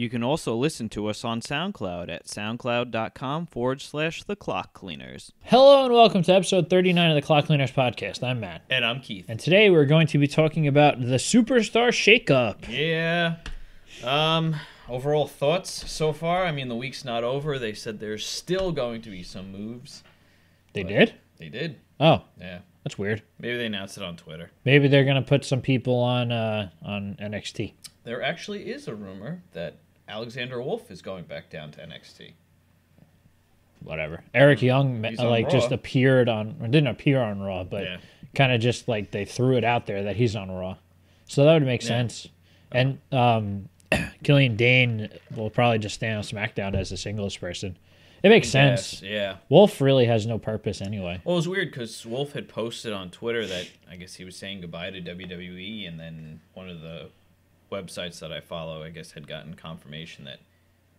You can also listen to us on SoundCloud at soundcloud.com forward slash the clock cleaners. Hello and welcome to episode 39 of the Clock Cleaners podcast. I'm Matt. And I'm Keith. And today we're going to be talking about the Superstar Shakeup. Yeah. Um, overall thoughts so far? I mean, the week's not over. They said there's still going to be some moves. They did? They did. Oh, Yeah. that's weird. Maybe they announced it on Twitter. Maybe they're going to put some people on uh, on NXT. There actually is a rumor that Alexander Wolfe is going back down to NXT. Whatever. Eric Young He's like just appeared on or didn't appear on Raw, but Yeah. kind of just like they threw it out there that he's on Raw. So that would make Yeah. sense. And um Killian Dain will probably just stay on SmackDown as a singles person. It makes sense. Yes, yeah. Wolfe really has no purpose anyway. Well, it was weird because Wolfe had posted on Twitter that I guess he was saying goodbye to WWE, and then one of the websites that I follow, I guess, had gotten confirmation that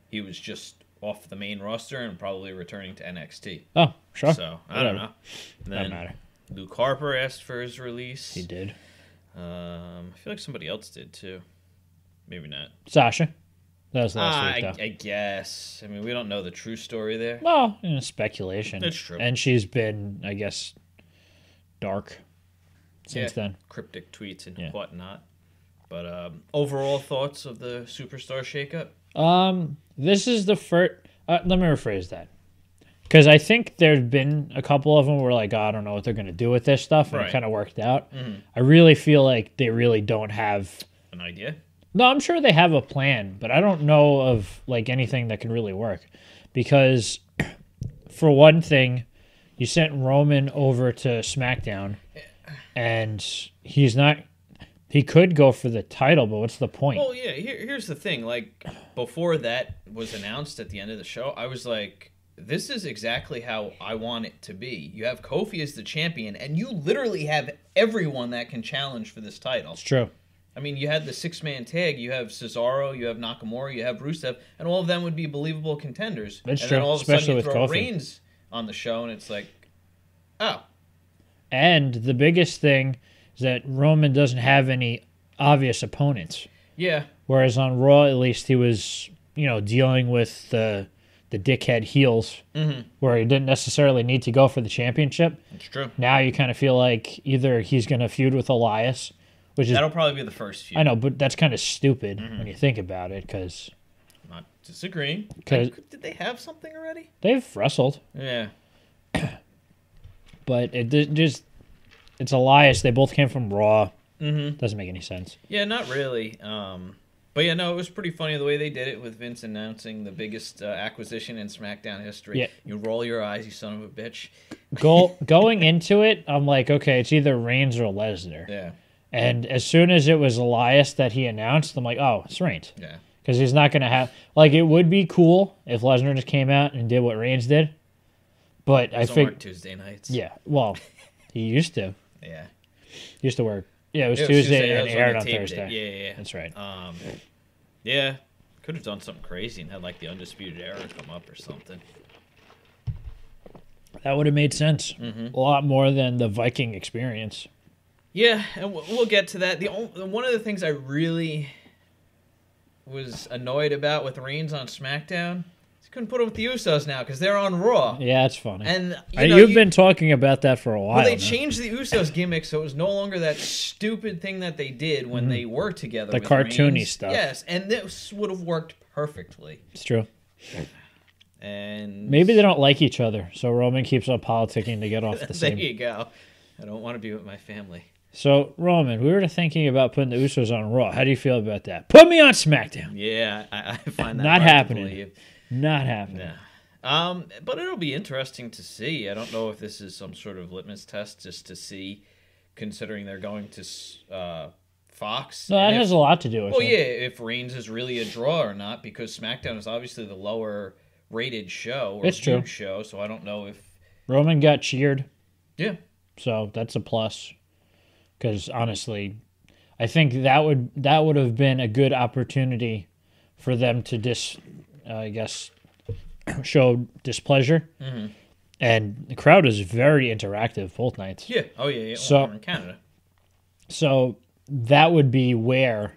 he was just off the main roster and probably returning to NXT. Oh, sure. So I don't know. And Doesn't then matter. Luke Harper asked for his release. He did. Um, I feel like somebody else did too. Maybe not. Sasha. That was last Ah, week, I. I guess. I mean, we don't know the true story there. well, you know, speculation. That's true. And she's been, I guess, dark since Yeah. then. Cryptic tweets and Yeah. whatnot. But um, overall thoughts of the superstar shakeup? Um, this is the first. Uh, let me rephrase that, because I think there's been a couple of them where like, oh, I don't know what they're gonna do with this stuff, and Right. it kind of worked out. Mhm. I really feel like they really don't have. An idea? No, I'm sure they have a plan, but I don't know of like anything that can really work, because for one thing, you sent Roman over to SmackDown, and he's not. He could go for the title, but what's the point? Well, yeah. Here, here's the thing. Like before that was announced at the end of the show, I was like, "This is exactly how I want it to be." You have Kofi as the champion, and you literally have everyone that can challenge for this title. it's true. I mean, you had the six man tag. You have Cesaro, you have Nakamura, you have Rusev, and all of them would be believable contenders. That's and true, Then all of a especially sudden you with throw Kofi. Reigns on the show, and it's like, oh, And the biggest thing is that Roman doesn't have any obvious opponents. yeah, Whereas on Raw, at least he was, you know, dealing with the the dickhead heels, Mhm. where he didn't necessarily need to go for the championship. it's true. Now you kind of feel like either he's going to feud with Elias, which is That'll probably be the first few. I know, but that's kind of stupid Mm-hmm. when you think about it, because not disagreeing. 'Cause- did they have something already? they've wrestled, Yeah. but it just it's Elias. They both came from Raw. Mm-hmm. Doesn't make any sense. Yeah, not really. Um, but yeah, no, it was pretty funny the way they did it with Vince announcing the biggest uh, acquisition in SmackDown history. Yeah. You roll your eyes, you son of a bitch. Go going into it, I'm like, okay, it's either Reigns or Lesnar. Yeah, And as soon as it was Elias that he announced, I'm like, oh, it's Reigns. yeah. Because he's not going to have. Like, it would be cool if Lesnar just came out and did what Reigns did. But I think. Tuesday nights. Yeah, well, he used to. Yeah. Used to work. Yeah, it was It was Tuesday, that and was aired on Thursday. it. Yeah, yeah, yeah. That's right. Um, yeah, could have done something crazy and had like the undisputed era come up or something. That would have made sense. Mhm. A lot more than the Viking experience. Yeah, and we'll- get to that. The only, one of the things I really was annoyed about with Reigns on SmackDown couldn't put him with the Usos now because they're on Raw. Yeah, it's funny. And you know, You've you- been talking about that for a while. well, they now. changed the Usos gimmick so it was no longer that stupid thing that they did when they were together. Mm-hmm. The cartoony Reigns. stuff. Yes, and this would have worked perfectly. It's true. And Maybe they don't like each other, so Roman keeps on politicking to get off the there same. you go. I don't want to be with my family. So Roman, we were thinking about putting the Usos on Raw. How do you feel about that? Put me on SmackDown. Yeah, I, I find that Not happening. Not happening. Yeah. Um, but it'll be interesting to see. I don't know if this is some sort of litmus test just to see, considering they're going to uh, Fox. No, that if- has a lot to do with Well, it. yeah, if Reigns is really a draw or not, because SmackDown is obviously the lower rated show or It's true. show. So I don't know if Roman got cheered, yeah, so that's a plus. Because honestly, I think that would that would have been a good opportunity for them to dis, uh, I guess, showed displeasure. Mhm. And the crowd was very interactive both nights. yeah, oh yeah, yeah. So- well, in Canada. So that would be where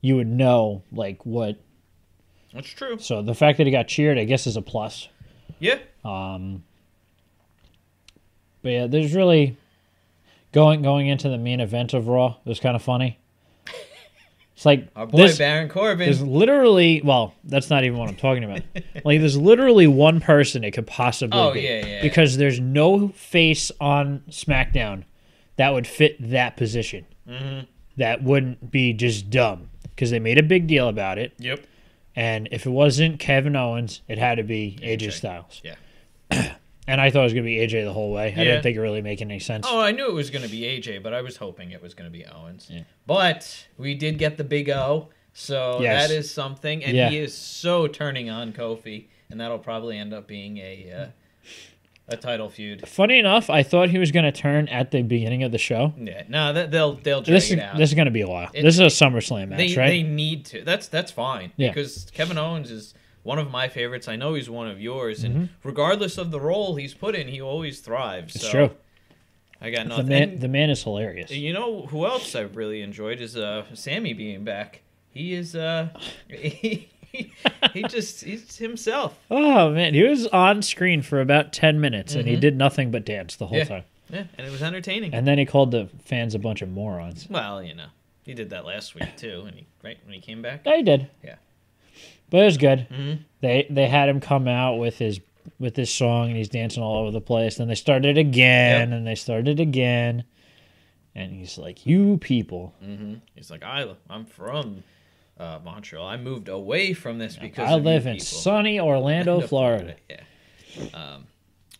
you would know like what That's true. So the fact that he got cheered, I guess, is a plus. Yeah. Um, but yeah, there's really going going into the main event of Raw. It was kind of funny. It's like Our boy this, Baron Corbin. there's literally well, that's not even what I'm talking about. like there's literally one person it could possibly Oh, be yeah, yeah. because there's no face on SmackDown that would fit that position. Mm-hmm. That wouldn't be just dumb because they made a big deal about it. Yep. And if it wasn't Kevin Owens, it had to be AJ, AJ. Styles. Yeah. And I thought it was going to be AJ the whole way. I Yeah. didn't think it really made any sense. Oh, I knew it was going to be AJ, but I was hoping it was going to be Owens. Yeah. But we did get the big O, so Yes. that is something. And Yeah. he is so turning on Kofi, and that'll probably end up being a uh, a title feud. Funny enough, I thought he was going to turn at the beginning of the show. Yeah, no, that they'll they'll drag This is it out. this is going to be a while. It- this is a SummerSlam match, they right? they need to. That's that's fine. Yeah. Because Kevin Owens is one of my favorites. I know he's one of yours, and Mm-hmm. regardless of the role he's put in, he always thrives. it's so true. I got The nothing. man, And the man is hilarious. you know who else I've really enjoyed is uh Sami being back. He is uh he, he just he's himself. Oh man, he was on screen for about ten minutes, and he did nothing but dance the whole Mm-hmm. Yeah. time. Yeah, and it was entertaining. And then he called the fans a bunch of morons. well, you know, he did that last week too, and he right when he came back. Yeah, he did. Yeah. But it was good. Mhm. They they had him come out with his with his song, and he's dancing all over the place. Then they started again, and they started again, and he's like, "You people, hmm He's like, I I'm from uh, Montreal. I moved away from this because I live in people." sunny Orlando, Florida." Yeah. Um,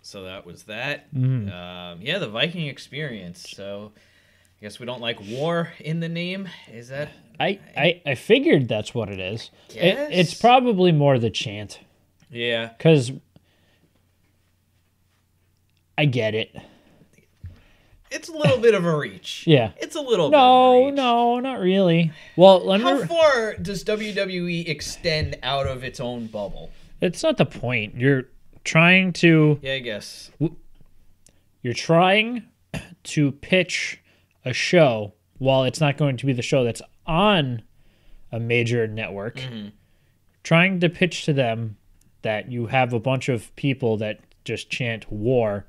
so that was that. Mhm. Um, yeah, the Viking experience. So I guess we don't like war in the name. Is that? I, I I figured that's what it is. It, it's probably more the chant Yeah. because I get it. It's a little bit of a reach. Yeah. It's a little. No, bit of a reach. no, not really. Well, let How me. far does WWE extend out of its own bubble? It's not the point. You're trying to Yeah, I guess. you're trying to pitch a show while it's not going to be the show that's on a major network. Mm-hmm. Trying to pitch to them that you have a bunch of people that just chant war.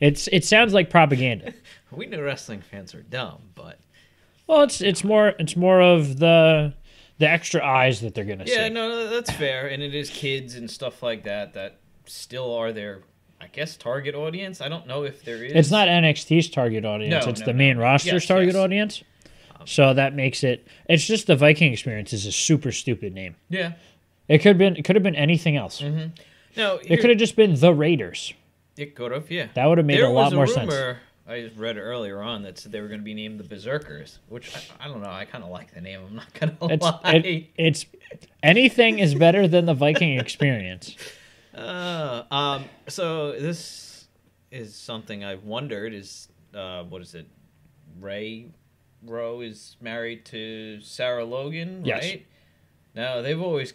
It's it sounds like propaganda. We know wrestling fans are dumb, but Well, it's it's more it's more of the the extra eyes that they're gonna yeah, see. no, no, that's fair. And it is kids and stuff like that that still are their, I guess, target audience. I don't know if there is. It's not NXT's target audience; No, it's no, the no. main roster's Yes, target yes. Audience. So that makes it. It's just the Viking Experience is a super stupid name. Yeah. It could have been. It could have been anything else. No, It could have just been the Raiders. It could have, yeah. That would have made there a lot was a more rumor, sense. I read earlier on that said they were going to be named the Berserkers, which I, I don't know. I kind of like the name. I'm not going to It's lie. it, it's anything is better than the Viking Experience. Uh, um, so this is something I've wondered is uh, what is it? Ray Rowe is married to Sarah Logan, Yes. right? Now they've always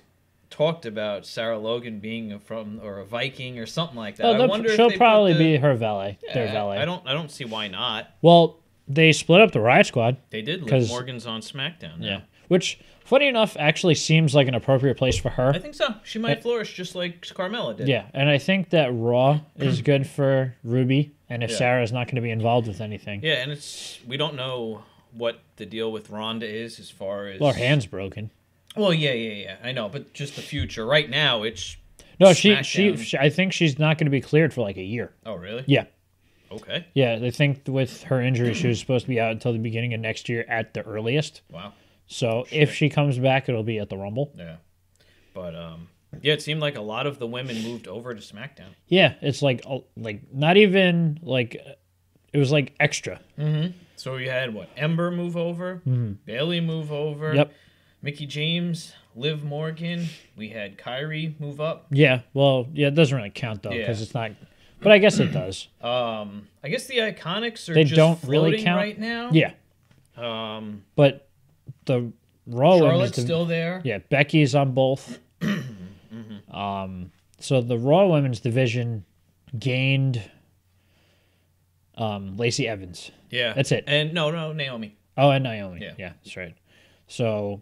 talked about Sarah Logan being from or a Viking or something like that. Oh, I wonder if she'll probably the- be her valet. their valet. I don't. I don't see why not. Well, they split up the Riot Squad. They did. Because Morgan's on SmackDown. now. Yeah, which funny enough actually seems like an appropriate place for her. I think so. She might flourish just like Carmella did. Yeah, and I think that Raw is good for Ruby, and if Yeah. Sarah's not going to be involved with anything, Yeah, and it's we don't know what the deal with Ronda is as far as well, her hand's broken. Well, yeah, yeah, yeah. I know, but just the future. Right now, it's No, she, she, she, I think she's not going to be cleared for like a year. oh really? Yeah, Okay. yeah. I think with her injury, she was supposed to be out until the beginning of next year at the earliest. Wow. So if she comes back, it'll be at the Rumble. Yeah. But um, yeah, it seemed like a lot of the women moved over to SmackDown. Yeah, it's like uh, like not even like it was like extra. So we had what? Ember move over, Bayley move over. Mm-hmm. Yep. Mickie James, Liv Morgan. We had Kairi move up. Yeah. Well, yeah, it doesn't really count though because Yeah. it's not. But I guess it does. Um, I guess the Iconics are They just don't really count. right now. Yeah, Um, but the Raw women's Charlotte's div- still there. Yeah, Becky's on both. Mm-hmm. Um, so the Raw Women's division gained um, Lacey Evans. Yeah. That's it. And no, no, Naomi. Oh, and Naomi. Yeah. Yeah. that's right. So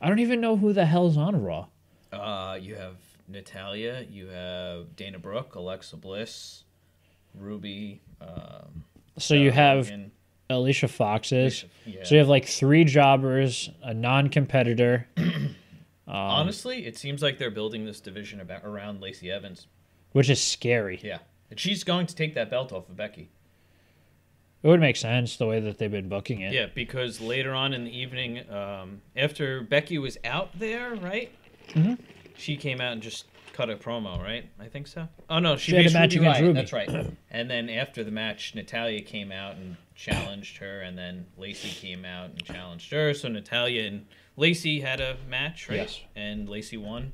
I don't even know who the hell's on Raw. Uh, you have Natalya, you have Dana Brooke, Alexa Bliss, Ruby. Um, So you have Logan, Alicia Foxes. yeah. So you have like three jobbers, a non-competitor. Um, Honestly, it seems like they're building this division about around Lacey Evans. which is scary. Yeah, and she's going to take that belt off of Becky. It would make sense the way that they've been booking it. Yeah, because later on in the evening, um, after Becky was out there, right? Mm-hmm. She came out and just cut a promo, right? I think so. Oh no, she, She had a match Ruby against Ruby. That's right. and then after the match, Natalya came out and challenged her, and then Lacey came out and challenged her. So Natalya and Lacey had a match, right? Yes. And Lacey won.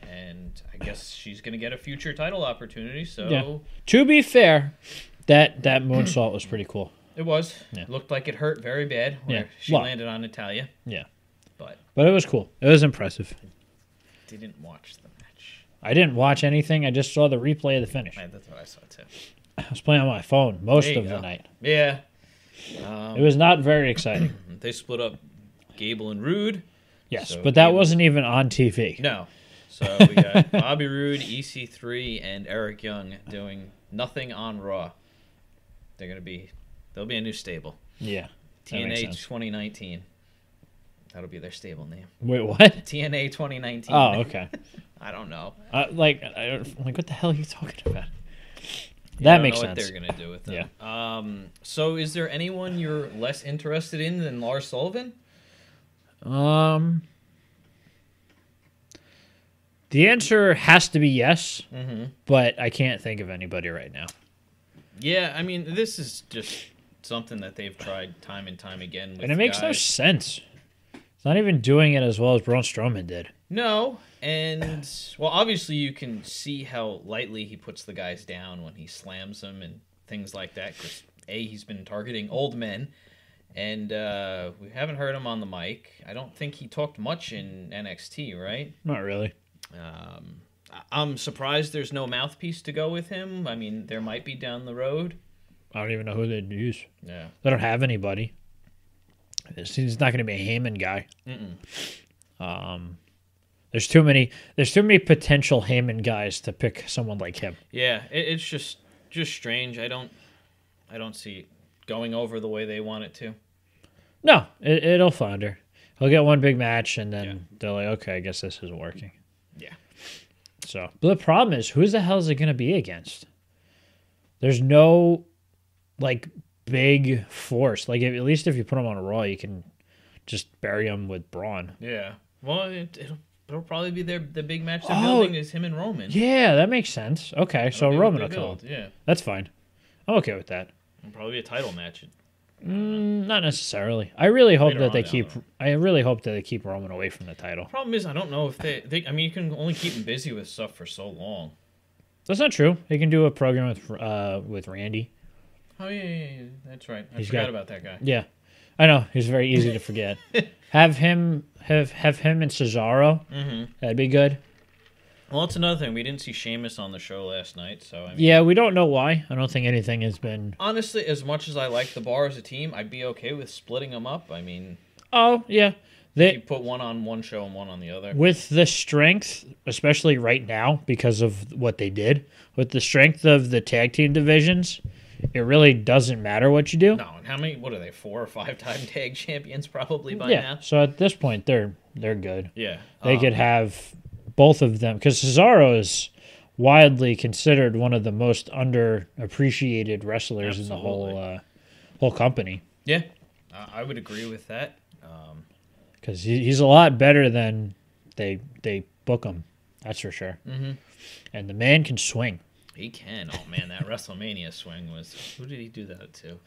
And I guess she's gonna get a future title opportunity. So Yeah. To be fair, that that moonsault was pretty cool. it was. Yeah. Looked like it hurt very bad where Yeah. she Well- landed on Natalya. Yeah. But But it was cool. It was impressive. I didn't watch the match. I didn't watch anything. I just saw the replay of the finish. Right, that's what I saw too. I was playing on my phone most of the night. Yeah. Um, It was not very exciting. they split up Gable and Roode. Yes, So but that Gable- wasn't even on TV. No. So we got Bobby Roode, EC3, and Eric Young doing nothing on Raw. They're gonna be there'll be a new stable. Yeah. TNA 2019. That'll be their stable name. Wait, what? TNA 2019. Oh, okay. I don't know. Uh, like, I, don't- like, what the hell are you talking about? Yeah, that don't makes know sense. What they're gonna do with them. Yeah. Um. So, is there anyone you're less interested in than Lars Sullivan? Um, the answer has to be yes, Mm-hmm. but I can't think of anybody right now. Yeah. I mean, this is just something that they've tried time and time again. With and it makes no sense. It's not even doing it as well as Braun Strowman did. No, and well, obviously you can see how lightly he puts the guys down when he slams them and things like that. Because a, he's been targeting old men, and uh, we haven't heard him on the mic. I don't think he talked much in NXT, right? Not really. Um, I'm surprised there's no mouthpiece to go with him. I mean, there might be down the road. I don't even know who they'd use. Yeah. They don't have anybody. He's not going to be a Heyman guy. Mm-mm. Um, there's too many. There's too many potential Heyman guys to pick someone like him. Yeah, it, it's just just strange. I don't I don't see it going over the way they want it to. No, it, it'll flounder. He'll get one big match, and then Yeah. they're like, okay, I guess this isn't working. Yeah. So, but the problem is, who the hell is it going to be against? There's no like big force. Like if, at least if you put him on a Raw, you can just bury him with Braun. Yeah. Well, it, it'll it'll probably be their the big match they're Oh. building is him and Roman. Yeah, that makes sense. Okay, so That'll what Roman will kill Yeah. That's fine. I'm okay with that. It'll probably be a title match. Mm, not necessarily. I really hope Later that on they keep. I really hope that they keep Roman away from the title. Problem is, I don't know if they, they. I mean, you can only keep him busy with stuff for so long. That's not true. He can do a program with uh with Randy. Oh yeah, yeah, yeah. That's right. I He's forgot got- about that guy. Yeah, I know. He's very easy to forget. have him have have him and Cesaro. Mm-hmm. That'd be good. Well, that's another thing. We didn't see Sheamus on the show last night, so I mean, Yeah, we don't know why. I don't think anything has been. honestly, as much as I like the bar as a team, I'd be okay with splitting them up. I mean, Oh yeah, you they put one on one show and one on the other. with the strength, especially right now because of what they did with the strength of the tag team divisions. It really doesn't matter what you do. No, and how many? What are they? Four or five time tag champions probably by yeah. now. So at this point, they're they're good. Yeah, They Um, could have both of them because Cesaro is widely considered one of the most underappreciated wrestlers in the whole uh, whole company Yeah, I would agree with that. Um, because he, he's a lot better than they they book him. That's for sure. Mhm. And the man can swing. he can. Oh man, that WrestleMania swing was. Who did he do that to?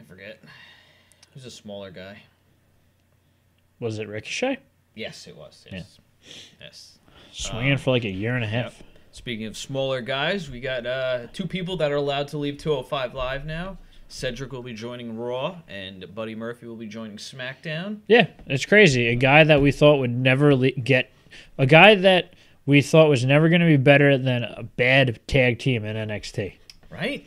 I forget. He was a smaller guy. Was it Ricochet? Yes, it was. Yes. Yes. Swinging Uh, for like a year and a half. Speaking of smaller guys, we got uh, two people that are allowed to leave 205 Live now. Cedric will be joining Raw, and Buddy Murphy will be joining SmackDown. Yeah, it's crazy. A guy that we thought would never le- get, a guy that we thought was never going to be better than a bad tag team in NXT. Right?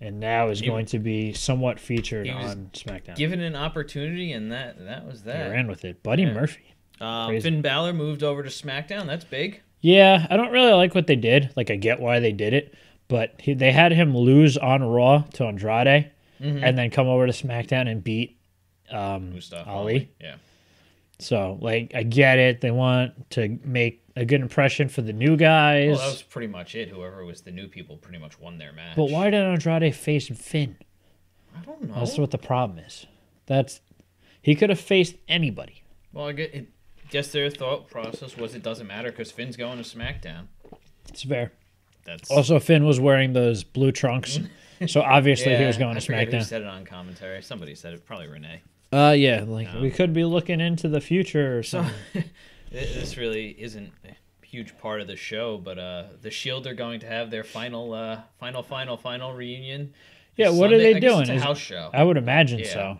and now is He- going to be somewhat featured on SmackDown. Given an opportunity, and that that was that. ran with it. Buddy Yeah. Murphy. Um, Crazy. Finn Balor moved over to SmackDown. That's big. Yeah, I don't really like what they did. Like, I get why they did it, but he, they had him lose on Raw to Andrade, and then come over to SmackDown and beat um, Mustafa Ali. Yeah. So, like, I get it. They want to make a good impression for the new guys. Well, that was pretty much it. Whoever was the new people pretty much won their match. but why did Andrade face Finn? I don't know. That's what the problem is. That's he could have faced anybody. Well, I get it. Guess their thought process was it doesn't matter because Finn's going to SmackDown. It's fair. That's Also, Finn was wearing those blue trunks, so obviously he was going I to forget Who SmackDown. said it on commentary? Somebody said it. Probably Renee. Uh, yeah, like we could be looking into the future or So something. this really isn't a huge part of the show, but uh, the Shield are going to have their final, uh, final, final, final reunion. Yeah, what are they I doing? It's a Is- house show. I would imagine Yeah. so.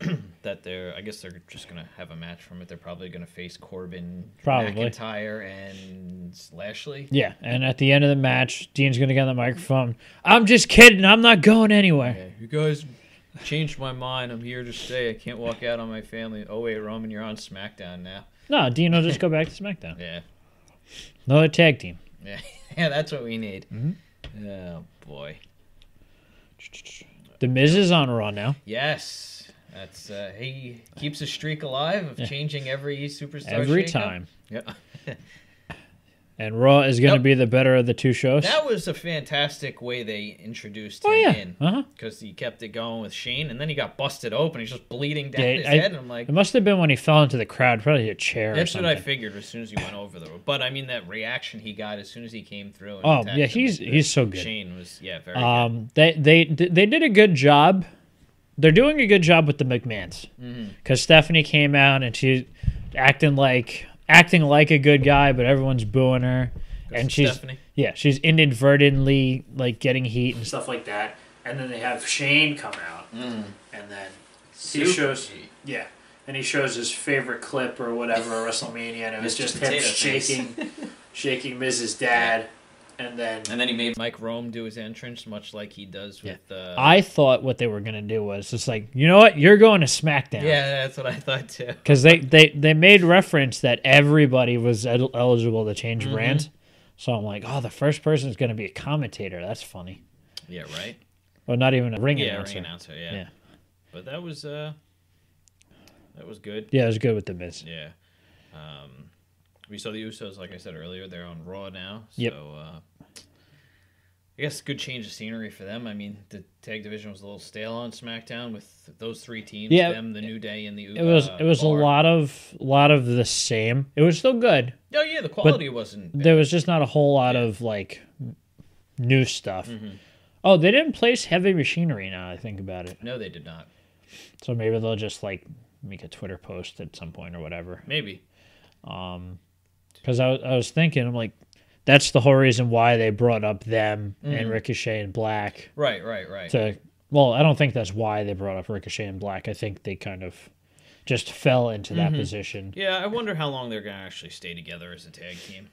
that they're I guess they're just gonna have a match from it. They're probably gonna face Corbin, Probably. McIntyre, and Lashley. Yeah, and at the end of the match, Dean's gonna get on the microphone. I'm just kidding. I'm not going anywhere. Yeah, you guys changed my mind. I'm here to stay. I can't walk out on my family. Oh wait, Roman, you're on SmackDown now. No, Dean will just go back to SmackDown. Yeah, Another tag team. yeah, yeah. That's what we need. Mm-hmm. Oh boy. The Miz is on Raw now. Yes, that's uh, he keeps a streak alive of changing every superstar Every shakeup. time. Yeah. And Raw is going to Yep. be the better of the two shows. That was a fantastic way they introduced oh, him yeah. in. Uh huh. because he kept it going with Shane, and then he got busted open. He's just bleeding down Yeah, his I- head. And I'm like, It must have been when he fell into the crowd, probably a chair or that's what something. I figured as soon as he went over the. But I mean, that reaction he got as soon as he came through. And Oh, attacked yeah, him, he's- he's so good. Shane was yeah very good. Um, they they they did a good job. They're doing a good job with the McMahons Mm-hmm. because Stephanie came out and she's acting like acting like a good guy, but everyone's booing her, and she's Stephanie. yeah she's inadvertently like getting heat and stuff like that. And then they have Shane come out, and then he Super shows G. yeah, and he shows his favorite clip or whatever at WrestleMania, and it was just him shaking shaking Mrs. Dad, and then And then he made Mike Rome do his entrance, much like he does with. Uh, I thought what they were gonna do was just like, you know what, you're going to SmackDown. yeah, that's what I thought too. Because they, they, they made reference that everybody was el- eligible to change Mm-hmm. brands. So I'm like, oh, the first person is going to be a commentator. That's funny. Yeah, right. Well, not even a ring Yeah, announcer. ring announcer. Yeah. Yeah. But that was uh, that was good. Yeah, it was good with the Miz. Yeah. Um, we saw the Usos, like I said earlier, they're on Raw now. So, Yep. uh, I guess good change of scenery for them. I mean, the tag division was a little stale on SmackDown with those three teams. Yeah. them, the New Day, and the It was it was a lot of lot of the same. It was still good. Oh yeah, the quality wasn't. bad. There was just not a whole lot Yeah. of like new stuff. Mm-hmm. Oh, they didn't place heavy machinery. Now I think about it, No, they did not. so maybe they'll just like make a Twitter post at some point or whatever. Maybe. Because I, was- I was thinking, I'm like, that's the whole reason why they brought up them Mm-hmm. and Ricochet and Black. Right, right, right. To well, I don't think that's why they brought up Ricochet and Black. I think they kind of just fell into that Mm-hmm. position. yeah, I wonder how long they're gonna actually stay together as a tag team.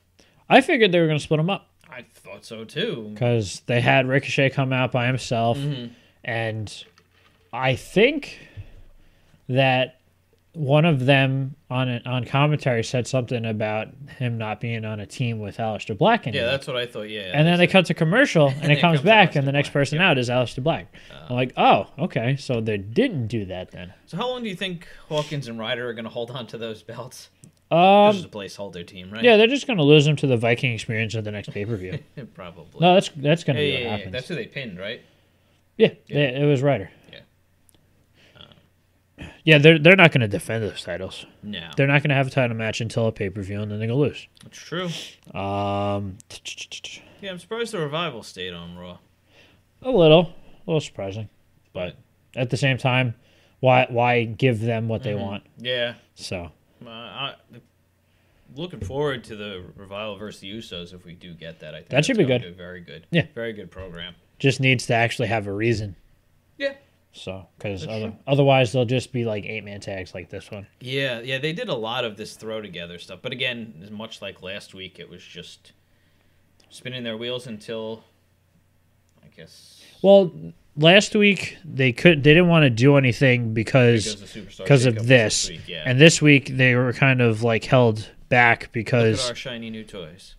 I figured they were going to split them up I thought so too. because they had Ricochet come out by himself, Mm-hmm. and I think that one of them on on commentary said something about him not being on a team with Aleister Black anymore. Yeah, that's what I thought. Yeah. and then they cut to commercial, and it it comes comes back, and the next Black, person out is Aleister Black. I'm like, oh, okay, so they didn't do that then. So how long do you think Hawkins and Ryder are gonna hold on to those belts? Um, this is a placeholder team, right? yeah, they're just gonna lose them to the Viking Experience at the next pay per view. probably. no, that's that's gonna yeah, be yeah, what yeah, happens. That's who they pinned, right? yeah, yeah, it was Ryder. Yeah. They're they're not gonna defend those titles. No, They're not gonna have a title match until a pay per view, and then they're gonna lose. it's true. Um, Yeah, I'm surprised the revival stayed on Raw. a little, a little surprising, but at the same time, why why give them what Mm-hmm. they want? Yeah, So uh, I, looking forward to the revival versus the Usos if we do get that. I think That should be good. to Very good. Yeah. very good program. just needs to actually have a reason. Yeah, So, because other, otherwise they'll just be like eight man tags like this one. yeah, yeah. They did a lot of this throw together stuff, but again, much like last week, it was just spinning their wheels until I guess. Well, last week they could they didn't want to do anything because because of superstar because of shakeup this, week, yeah. and this week they were kind of like held back because our shiny new toys.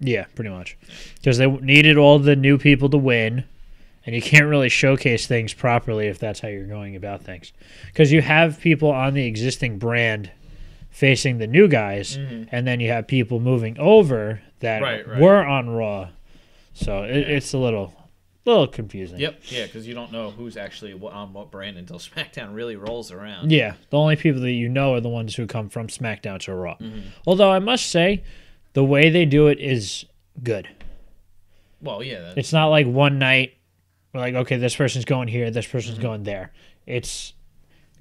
yeah, pretty much because they needed all the new people to win, and you can't really showcase things properly if that's how you're going about things because you have people on the existing brand facing the new guys, and then you have people moving over that Mm-hmm. Right, right. were on Raw, so it, it's a little little confusing. Yep, yeah, because you don't know who's actually on what brand until SmackDown really rolls around. Yeah, the only people that you know are the ones who come from SmackDown to Raw. Mm-hmm. Although I must say, the way they do it is good. Well, yeah, that's, It's not like one night, we're like, okay, this person's going here, this person's mm-hmm. going there. It's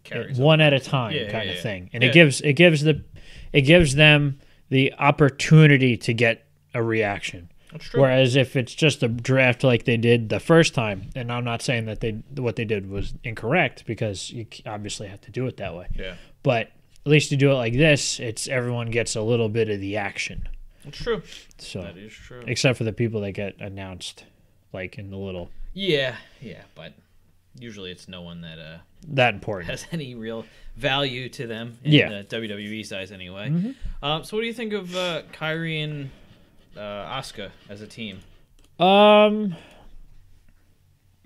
carries one at a time Yeah, kind yeah, of yeah. thing, and it gives it gives the it gives them the opportunity to get a reaction. That's true. Whereas if it's just a draft like they did the first time, and I'm not saying that they what they did was incorrect because you obviously have to do it that way. yeah, But at least you do it like this, it's everyone gets a little bit of the action. that's true. So That is true. except for the people that get announced like in the little Yeah, yeah, but usually it's no one that uh, that important. has any real value to them in Yeah. the WWE size anyway. Mm-hmm. Um, so what do you think of uh, Kairi and uh, Asuka as a team? Um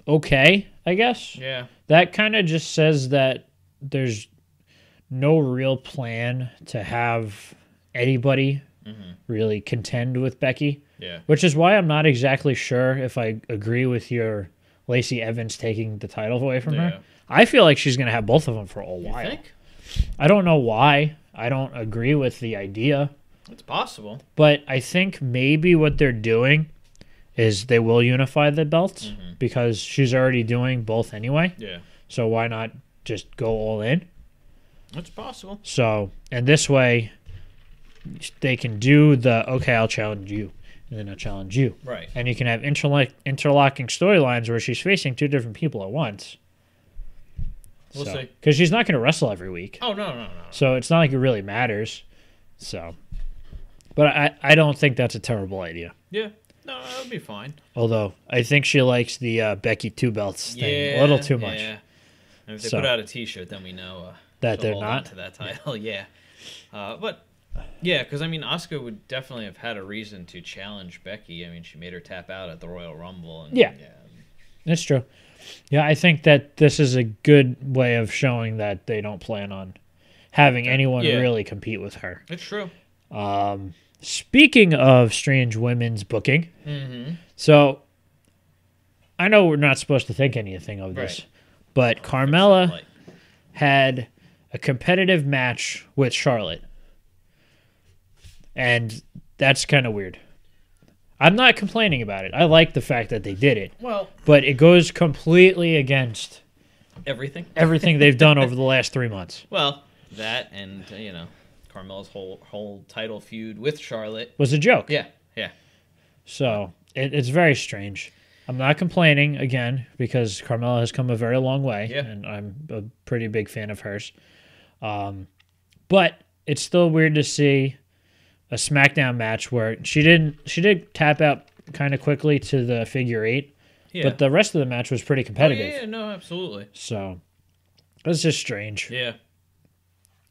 okay, I guess. Yeah, That kind of just says that there's no real plan to have anybody Mm-hmm. really contend with Becky, yeah, which is why I'm not exactly sure if I agree with your Lacey Evans taking the title away from yeah. her. I feel like she's going to have both of them for a while. think I don't know why. I don't agree with the idea, it's possible? but I think maybe what they're doing is they will unify the belts Mm-hmm. because she's already doing both anyway. Yeah, So why not just go all in? it's possible. So, and this way they can do the okay, I'll challenge you, and then I'll challenge you. Right. And you can have interlock- interlocking storylines where she's facing two different people at once. We'll see. Because she's not going to wrestle every week. Oh no, no, no. So it's not like it really matters. So, but I, I don't think that's a terrible idea. Yeah, no, that'll be fine. Although I think she likes the uh, Becky two belts thing Yeah, a little too much. Yeah. And if they So- put out a T-shirt, then we know uh, That they're not? to that title. Yeah, uh, but yeah, because I mean, Asuka would definitely have had a reason to challenge Becky. I mean, she made her tap out at the Royal Rumble. And, Yeah. yeah, That's true. Yeah, I think that this is a good way of showing that they don't plan on having anyone Yeah. really compete with her. it's true. Um, speaking of strange women's booking, Mm-hmm. so I know we're not supposed to think anything of this, Right. but Carmella had a competitive match with Charlotte. And that's kind of weird. I'm not complaining about it. I like the fact that they did it, well, but it goes completely against everything. everything they've done over the last three months. Well, that and uh, you know, Carmella's whole whole title feud with Charlotte. Was a joke. Yeah, yeah. So it, it's very strange. I'm not complaining again because Carmella has come a very long way, Yeah. and I'm a pretty big fan of hers. Um, but it's still weird to see a SmackDown match where she didn't she did tap out kind of quickly to the figure eight, Yeah. but the rest of the match was pretty Oh, competitive. yeah, yeah, no, absolutely. So it's just strange Yeah.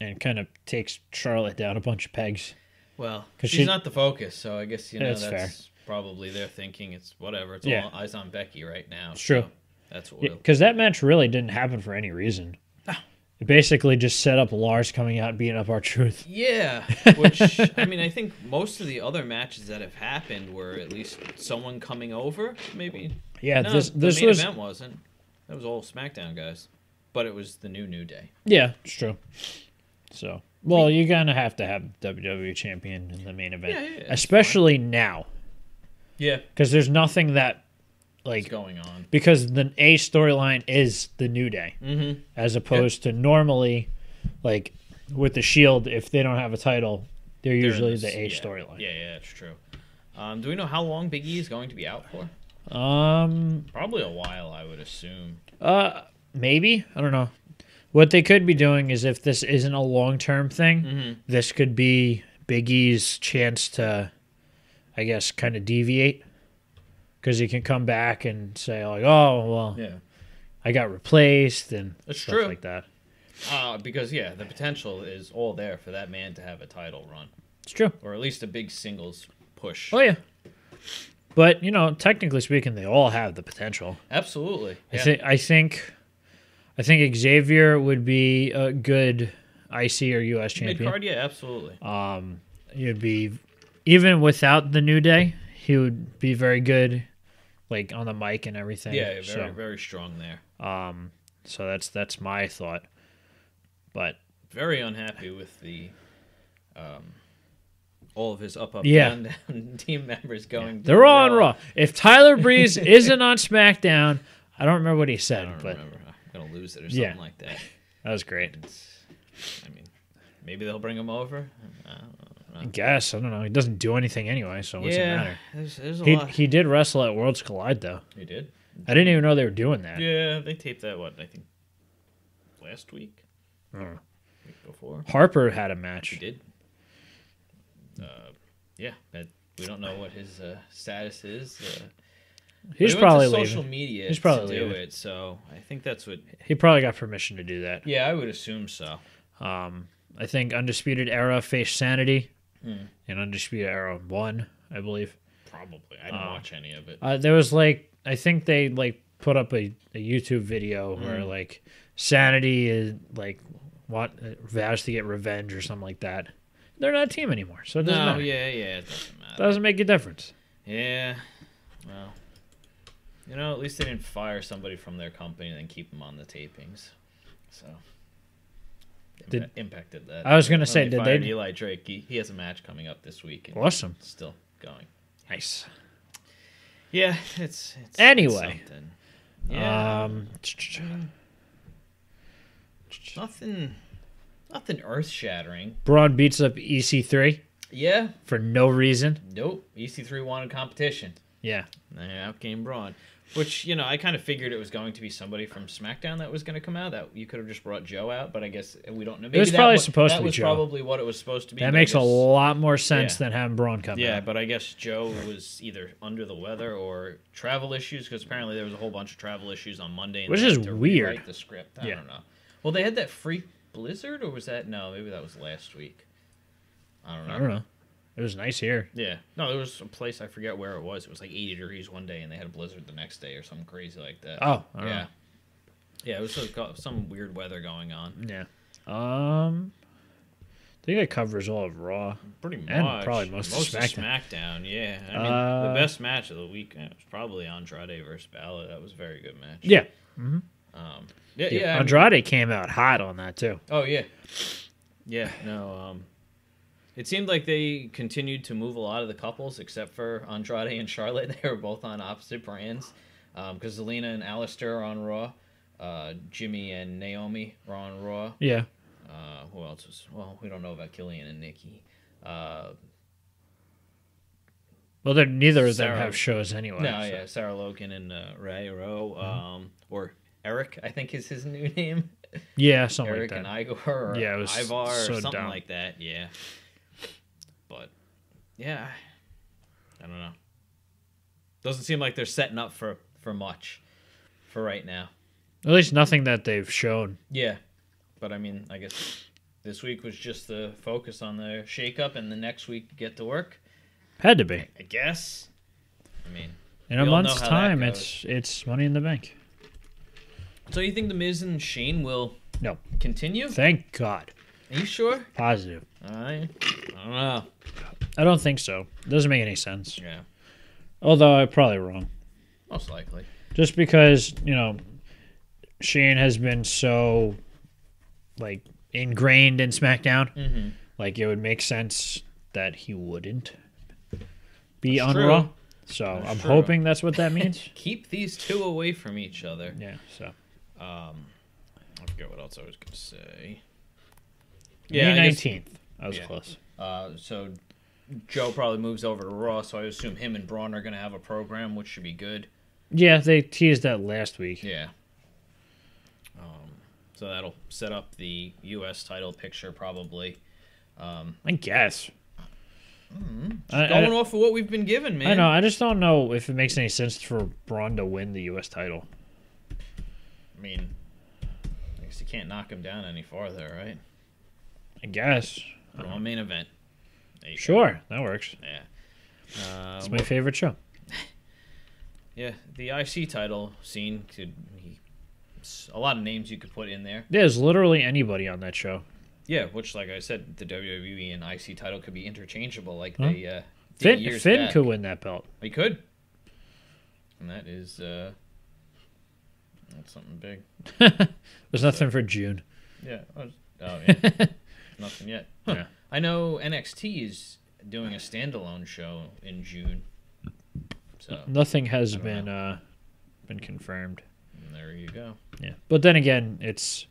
and kind of takes Charlotte down a bunch of pegs. Well, because she's she- not the focus, so I guess you know That's that's, probably their thinking. It's whatever. It's Yeah. all eyes on Becky right now. It's true. so That's what. We'll, Because that match really didn't happen for any reason. It basically just set up Lars coming out and beating up R-Truth. Yeah, which I mean, I think most of the other matches that have happened were at least someone coming over. Maybe Yeah, no, this the this main was event wasn't. That was all SmackDown guys, but it was the new New Day. yeah, it's true. So well, you're gonna have to have WWE champion in the main event, Yeah, yeah, especially now, Yeah, because there's nothing that what's like going on? because the A storyline is the New Day, Mm-hmm. as opposed to normally, like with the Shield, if they don't have a title, they're usually the A storyline. Yeah, yeah, that's true. Um, do we know how long Big E is going to be out for? Um, Probably a while, I would assume. Uh, maybe I don't know. What they could be doing is if this isn't a long term thing, Mm-hmm. this could be Big E's chance to, I guess, kind of deviate, because he can come back and say like, "Oh, well, Yeah. I got replaced and That's stuff true. like that. Uh, because yeah, the potential is all there for that man to have a title run, It's true. or at least a big singles push. Oh yeah. But you know, technically speaking, they all have the potential. Absolutely. I Yeah. think I think I think Xavier would be a good IC or US champion. Mid card, yeah, absolutely. Um, you'd be even without the new day, he would be very good, like on the mic and everything. yeah, very So, very strong there. um, so that's that's my thought. But Very unhappy with the, um, all of his up up Yeah. down down team members going. to they're all on Raw. If Tyler Breeze isn't on SmackDown, I don't remember what he I said, don't but remember. I'm gonna lose it or something Yeah. like that. that was great. It's, I mean, maybe they'll bring him over. I don't I guess I don't know. He doesn't do anything anyway, so what's it yeah, matter? there's, there's a He lot. he did wrestle at Worlds Collide though. He did. I didn't even know they were doing that. Yeah, they taped that. What I think last week, Oh. week before. Harper had a match. He did. Uh, yeah, that, we don't know what his uh, status is. Uh, He's he went probably to social leaving. media He's probably to do it, so I think that's what. He probably got permission to do that. Yeah, I would assume so. Um, I think Undisputed Era faced Sanity, Hmm. and Undisputed Era One, I believe. Probably, I didn't Uh, watch any of it. Uh, there was like I think they like put up a, a YouTube video where Hmm. like Sanity is like what vows to get revenge or something like that. They're not a team anymore, so it doesn't No, matter. yeah, yeah, it doesn't matter. Doesn't make a difference. Yeah, well, you know, at least they didn't fire somebody from their company and then keep them on the tapings. So, Did- Impa- impacted that. I was gonna say, did they- Eli Drake? He, he has a match coming up this week. And Awesome. Still going. Nice. Yeah, it's, it's Anyway. it's something. Yeah, Um, nothing, nothing earth shattering. Braun beats up EC3 Yeah, for no reason. nope. EC3 wanted competition. Yeah. Out came Braun. Which, you know, I kind of figured it was going to be somebody from SmackDown that was going to come out. That you could have just brought Joe out, but I guess we don't know. Maybe was that probably wa- supposed that to be was Joe. probably what it was supposed to be. That but I makes a guess- lot more sense Yeah. than having Braun come Yeah, out. but I guess Joe was either under the weather or travel issues because apparently there was a whole bunch of travel issues on Monday. And Which they had is to weird. rewrite The script. I Yeah. don't know. Well, they had that freak blizzard, or was that no? Maybe that was last week. I don't know. I don't know. It was nice here. Yeah. No, there was a place I forget where it was. It was like 80 degrees one day, and they had a blizzard the next day, or something crazy like that. Oh, I yeah. know. Yeah, it was some, some weird weather going on. Yeah. Um, I think that covers all of Raw. Pretty much. And probably most of SmackDown. Yeah. I mean, Uh, the best match of the weekend was probably Andrade versus Balor. That was a very good match. Yeah. Um, yeah, Yeah. yeah. I mean- Andrade came out hot on that too. oh, yeah. Yeah, no. Um, it seemed like they continued to move a lot of the couples, except for Andrade and Charlotte. They were both on opposite brands. Because Zelina and Aleister are on Raw. Uh, Jimmy and Naomi are on Raw. Yeah. Uh, who else was? Well, we don't know about Killian and Nikki. Uh, Well, neither of them have shows anyway. no, so- yeah, Sarah Logan and uh, Ray Rowe, um, or Erik, I think is his new name. Yeah, something Eric like and that. Igor, or Yeah, it was Ivar, or something dumb. like that. Yeah, yeah, I don't know. Doesn't seem like they're setting up for for much for right now. At least nothing that they've shown. Yeah, but I mean, I guess this week was just the focus on the shakeup, and the next week get to work. Had to be. I guess. I mean, In a We all know month's time, it's it's Money in the Bank. so you think the Miz and Shane will No, continue? thank God. Are you sure? Positive. I, I don't know. I don't think so. Doesn't make any sense. Yeah, Although I'm probably wrong. most likely. Just because you know, Shane has been so like ingrained in SmackDown. Mm-hmm. Like it would make sense that he wouldn't be That's on true. Raw. So That's I'm true. hoping that's what that means. Keep these two away from each other. yeah. So Um, I forget what else I was gonna say. May Yeah, I guess- nineteenth. I was Yeah. close. Uh, so Joe probably moves over to Raw, so I assume him and Braun are gonna have a program, which should be good. Yeah, they teased that last week. Yeah. Um, so that'll set up the U.S. title picture probably. I guess. I, I- Going off of what we've been given, man. I know. I just don't know if it makes any sense for Braun to win the U.S. title. I mean, I guess you can't knock him down any farther, right? I guess. Put him on main event. There you go. Sure, that works. Yeah. Uh, It's my favorite show. yeah, the IC title scene could be s- a lot of names you could put in there. There's literally anybody on that show. Yeah, which, like I said, the WWE and IC title could be interchangeable, like Huh? they uh, Finn, Finn back. could win that belt. He could, and that is uh, that's something big. There's nothing for June. Yeah. I Oh yeah. Nothing yet. Huh. Yeah. I know NXT is doing a standalone show in June. So Nothing has been uh, been confirmed. there you go. Yeah, but then again, it's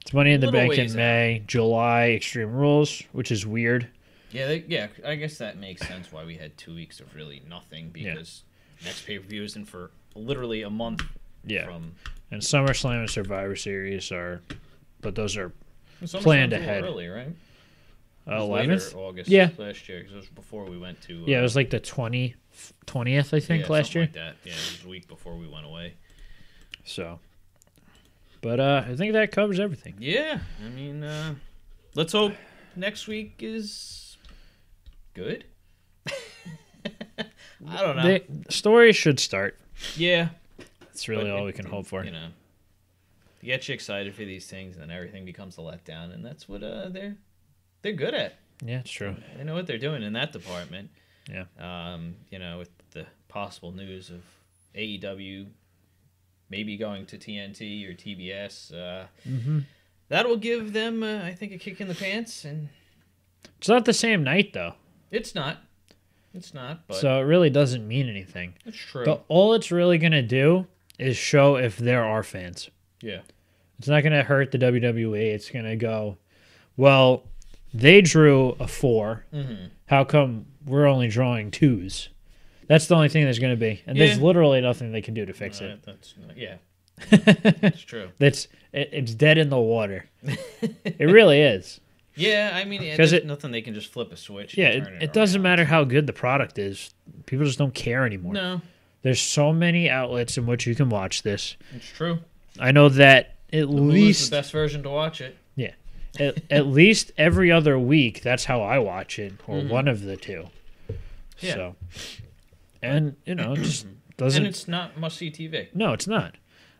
it's Money in the Bank in ways out. May, July Extreme Rules, which is weird. Yeah, they, yeah. I guess that makes sense why we had two weeks of really nothing because next pay per view isn't for literally a month Yeah, from. and SummerSlam and Survivor Series are, but those are Planned ahead. Early, right? It eleventh. August. Yeah. Last year because it was before we went to. Yeah, it uh, was like the 20, 20th, I think, yeah, last year. Like that. Yeah, it was a week before we went away. So, but uh, I think that covers everything. Yeah, I mean, uh, let's hope next week is good. I don't know. The story should start. yeah, That's really but all it- we can hope for. You know, you get you excited for these things, and then everything becomes a letdown, and that's what uh, they're they're good at. Yeah, it's true. They know what they're doing in that department. Yeah. Um, you know, with the possible news of AEW maybe going to TNT or TBS, uh, hmm that will give them, uh, I think, a kick in the pants, and It's not the same night though, it's not. It's not, but so it really doesn't mean anything. it's true. But all it's really gonna do is show if there are fans. yeah. It's not gonna hurt the WWE. It's gonna go, well, they drew a four. Mm-hmm. How come we're only drawing twos? That's the only thing there's gonna be, and there's literally nothing they can do to fix it. That's yeah. That's true. That's it, it's dead in the water. it really is. Yeah, I mean, because there's it- nothing they can just flip a switch. Yeah, it, turn it doesn't matter how good the product is. People just don't care anymore. No, There's so many outlets in which you can watch this. it's true. I know that at Hulu's least the best version to watch it. At, at least every other week that's how I watch it or Mhm. one of the two. Yeah. So and you know, it just doesn't And it's not must see TV. No, it's not.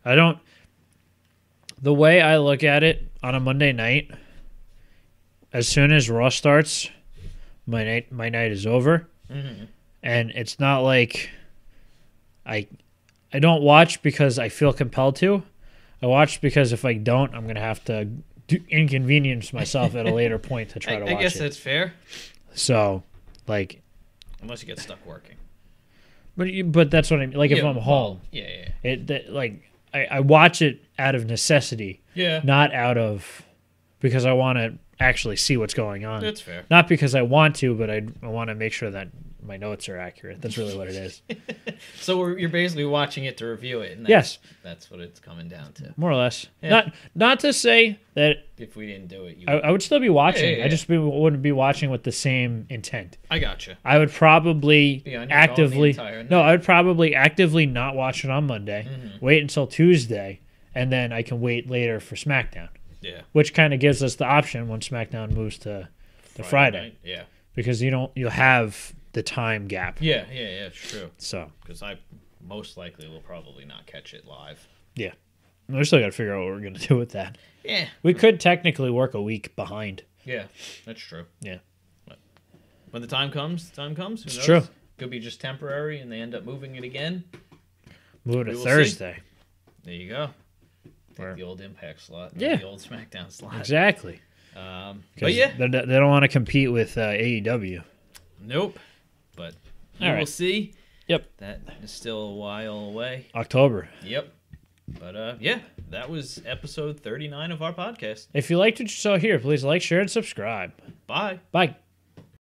I don't The way I look at it on a Monday night as soon as Raw starts, my night my night is over. Mm-hmm. and it's not like I I don't watch because I feel compelled to. I watch because if I don't, I'm gonna have to inconvenience myself at a later point to try I, to watch I guess it. that's fair, So, like, unless you get stuck working. but you, but that's what I mean. Like if Yeah, I'm home, Yeah, yeah, it that, like I, I watch it out of necessity, yeah. not out of because I want to actually see what's going on. That's fair. Not because I want to, but I, I want to make sure that my notes are accurate. That's really what it is. So we're, you're basically watching it to review it, and that's, yes, that's what it's coming down to. more or less. Yeah. Not not to say that If we didn't do it, you. I, I would still be watching. Yeah, yeah, I just be, wouldn't be watching with the same intent. I gotcha. I would probably Be on your phone the actively no. I would probably actively not watch it on Monday. Mhm. Wait until Tuesday, and then I can wait later for SmackDown, Yeah. which kind of gives us the option when SmackDown moves to the Friday, night? Yeah. because you don't you'll have the time gap. Yeah, yeah, yeah. It's true. So Because I most likely will probably not catch it live. Yeah, we still got to figure out what we're gonna do with that. Yeah. We could technically work a week behind. Yeah, that's true. Yeah. But when the time comes, the time comes. Who It's knows? true. Could be just temporary, and they end up moving it again. Move it to will see. Thursday. There you go. Take the old Impact slot. Yeah. The old SmackDown slot. Exactly. Um, but yeah, they, they don't want to compete with uh, AEW. nope. But we All will right. see. Yep. That is still a while away. October. Yep. But uh, yeah, that was episode 39 of our podcast. If you liked what you saw here, please like, share, and subscribe. Bye. Bye.